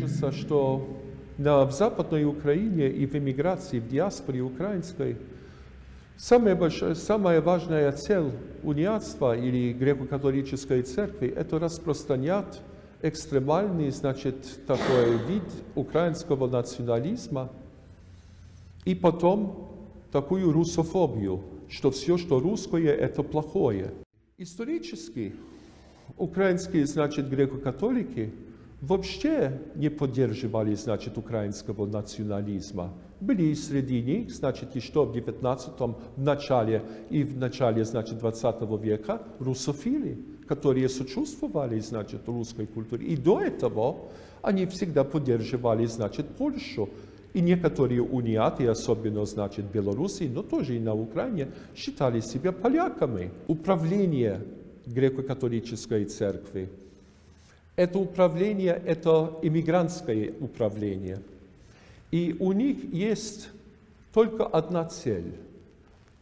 кажется, что на, в Западной Украине и в эмиграции, в диаспоре украинской, самая, большая, самая важная цель униатства или греко-католической церкви – это распространять экстремальный, значит, такой вид украинского национализма и потом такую русофобию, что все, что русское, это плохое. Исторически украинские, значит, греко-католики вообще не поддерживали, значит, украинского национализма. Были среди них, значит, еще в 19 начале и в начале, значит, 20 века русофили, которые сочувствовали, значит, русской культуре. И до этого они всегда поддерживали, значит, Польшу. И некоторые униаты, особенно, значит, Белоруссии, но тоже и на Украине, считали себя поляками. Управление греко-католической церкви. Это управление, это иммигрантское управление. И у них есть только одна цель.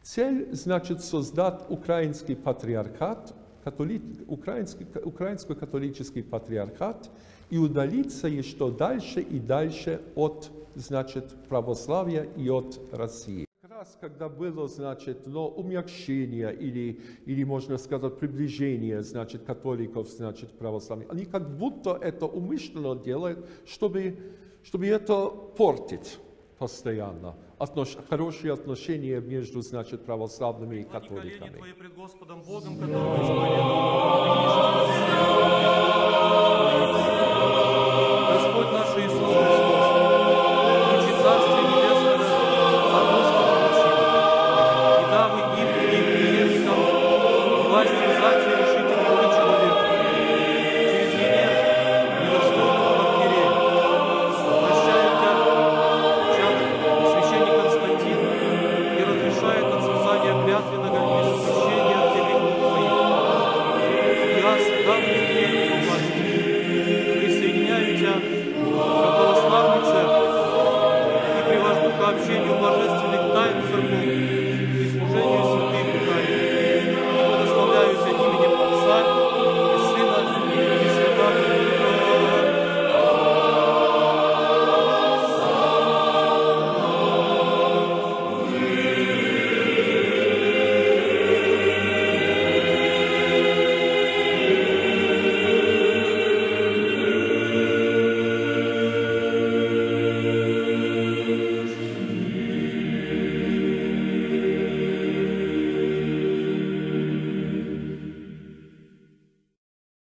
Цель, значит, создать украинский патриархат, католи... украинский, украинский католический патриархат и удалиться еще дальше и дальше от значит, православия и от России. Когда было, значит, но умягчение или, или, можно сказать, приближение, значит, католиков, значит, православных, они как будто это умышленно делают, чтобы, чтобы это портить постоянно. Отнош... Хорошие отношения между, значит, православными и католиками. Твои пред Господом Богом, который love you.